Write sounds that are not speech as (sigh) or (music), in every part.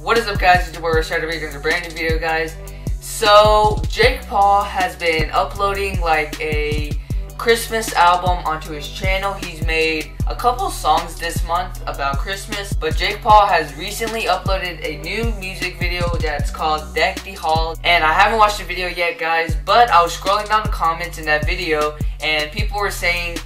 What is up guys, it's your boy Rashad Regan, a brand new video guys. So, Jake Paul has been uploading like a Christmas album onto his channel. He's made a couple songs this month about Christmas, but Jake Paul has recently uploaded a new music video that's called Deck the Hall. And I haven't watched the video yet guys, but I was scrolling down the comments in that video and people were saying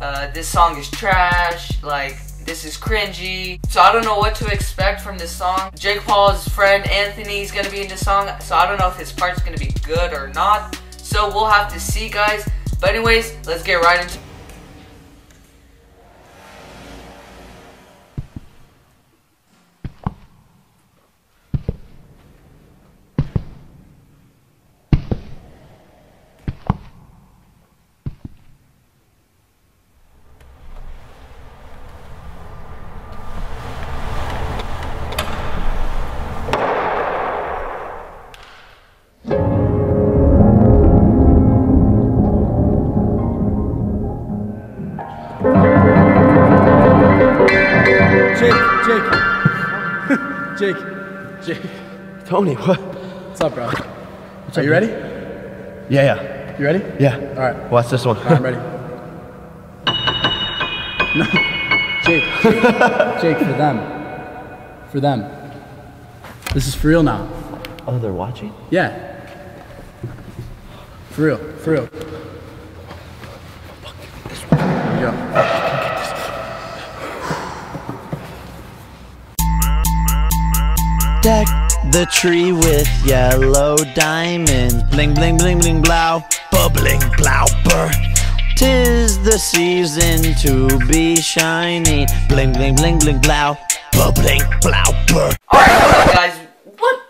uh, this song is trash, like this is cringy. So I don't know what to expect from this song. Jake Paul's friend Anthony is gonna be in this song, so I don't know if his part's gonna be good or not. So we'll have to see guys. But anyways, let's get right into Jake. (laughs) Tony, what? What's up, bro? What's Are you ready? Yeah, yeah. You ready? Yeah. All right. Watch this one. I'm ready. (laughs) No. Jake. Jake. Jake, for them. For them. This is for real now. Oh, they're watching? Yeah. For real. For real. Here we go. Deck the tree with yellow diamonds. Bling, bling, bling, bling, blow. Bubbling, blow, burr. Tis the season to be shiny. Bling, bling, bling, bling, blow. Bubbling, blow, burr. Alright, guys. What?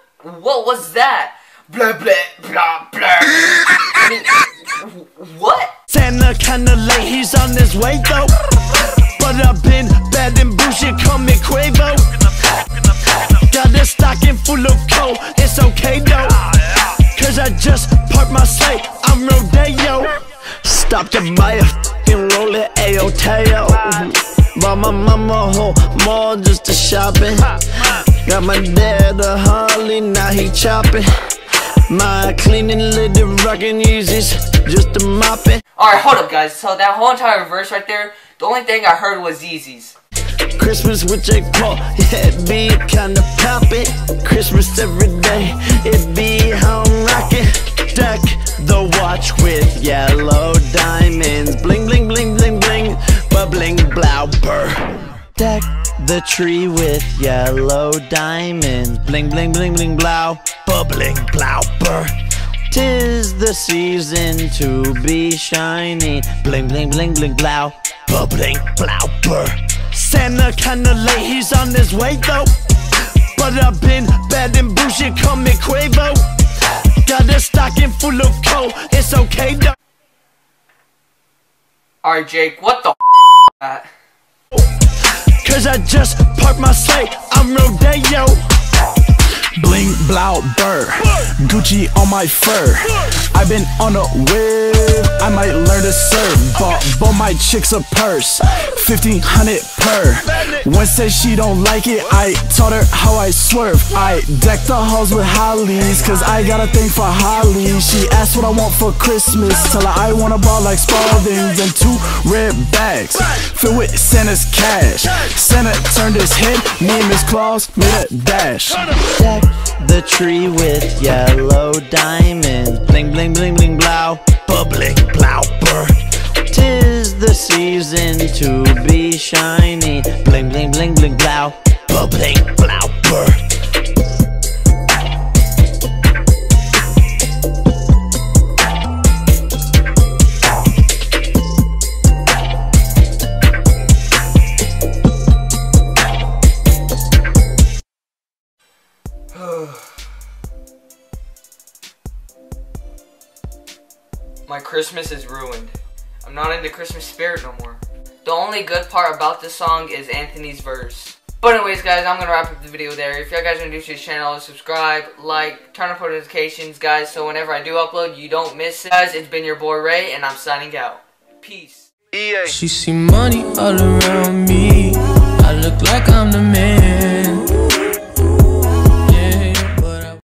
What was that? Blah, blah, blah, blah. I mean, what? Santa kinda late, he's on his way though. But I've been bad and bullshit, call me Quavo. Full of coal, it's okay though. Cause I just parked my sleigh, I'm Rodeo. Stopped to buy a fucking roll it, ayo, tayo. Bought my mama a whole mall just to shopping. Got my dad a Harley, now he chopping. My cleaning lady rockin' Yeezys, just a mopping. Alright, hold up, guys. So that whole entire verse right there, the only thing I heard was Yeezys. Christmas with Jake Paul, yeah, it be kinda poppin'. Christmas every day, it be home rockin'. Deck the watch with yellow diamonds, bling bling bling bling bling, bubbling blow burr. Deck the tree with yellow diamonds, bling bling bling bling blow, bubbling blow burr. Tis the season to be shining, bling bling bling bling blow, bubbling blow burr. Santa kinda late, he's on his way though. But I've been bad and bullshit, call me Quavo. Got a stocking full of coal, it's okay though. Alright, Jake, what the that? Cause I just parked my sleigh, I'm Rodeo. Bling, blow, burr. Gucci on my fur. I've been on a whip. I might learn to serve. Bought, bought my chicks a purse. 1500 per. Wednesday she don't like it. I taught her how I swerve. I deck the halls with hollies. Cause I got a thing for hollies. She asked what I want for Christmas. Tell her I want a ball like Spalding's and two red bags. Filled with Santa's cash. Santa turned his head. Me and Miss Claus made a dash. The tree with yellow diamonds. Bling, bling, bling, bling, blow. Bubbling, blow, burr. Tis the season to be shining. Bling, bling, bling, bling, blow. Bubbling, blow, My Christmas is ruined. I'm not in the Christmas spirit no more. The only good part about this song is Anthony's verse. But anyways guys, I'm gonna wrap up the video there. If you guys are new to the channel, subscribe, like, turn on notifications guys so whenever I do upload you don't miss it. Guys, it's been your boy Rey and I'm signing out. Peace. She see money all around me. I look like I'm the man.